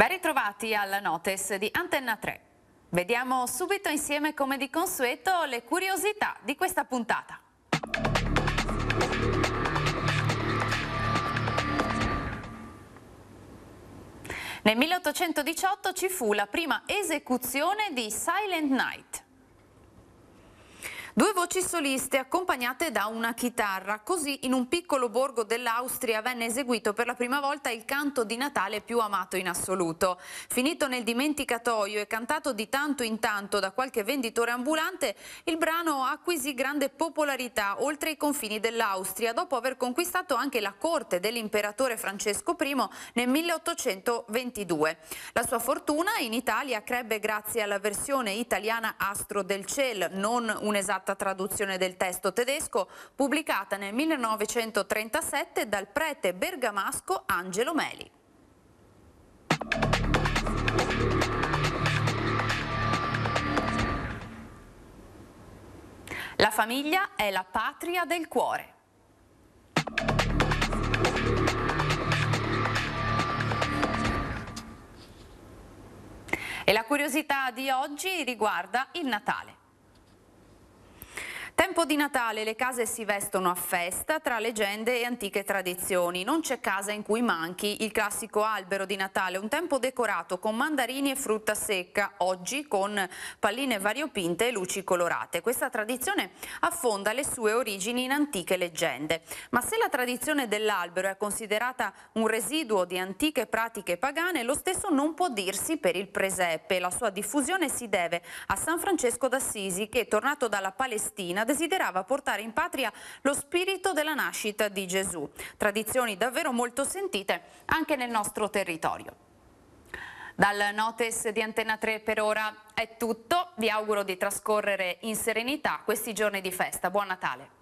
Bentrovati alla Notes di Antenna 3. Vediamo subito insieme come di consueto le curiosità di questa puntata. Nel 1818 ci fu la prima esecuzione di Silent Night. Due voci soliste accompagnate da una chitarra, così in un piccolo borgo dell'Austria venne eseguito per la prima volta il canto di Natale più amato in assoluto. Finito nel dimenticatoio e cantato di tanto in tanto da qualche venditore ambulante, il brano acquisì grande popolarità oltre i confini dell'Austria, dopo aver conquistato anche la corte dell'imperatore Francesco I nel 1822. La sua fortuna in Italia crebbe grazie alla versione italiana Astro del Ciel, non un esatto esatta traduzione del testo tedesco, pubblicata nel 1937 dal prete bergamasco Angelo Meli. La famiglia è la patria del cuore. E la curiosità di oggi riguarda il Natale. Tempo di Natale, le case si vestono a festa tra leggende e antiche tradizioni. Non c'è casa in cui manchi il classico albero di Natale, un tempo decorato con mandarini e frutta secca, oggi con palline variopinte e luci colorate. Questa tradizione affonda le sue origini in antiche leggende. Ma se la tradizione dell'albero è considerata un residuo di antiche pratiche pagane, lo stesso non può dirsi per il presepe. La sua diffusione si deve a San Francesco d'Assisi che, tornato dalla Palestina, desiderava portare in patria lo spirito della nascita di Gesù. Tradizioni davvero molto sentite anche nel nostro territorio. Dal Notes di Antenna 3 per ora è tutto, vi auguro di trascorrere in serenità questi giorni di festa. Buon Natale!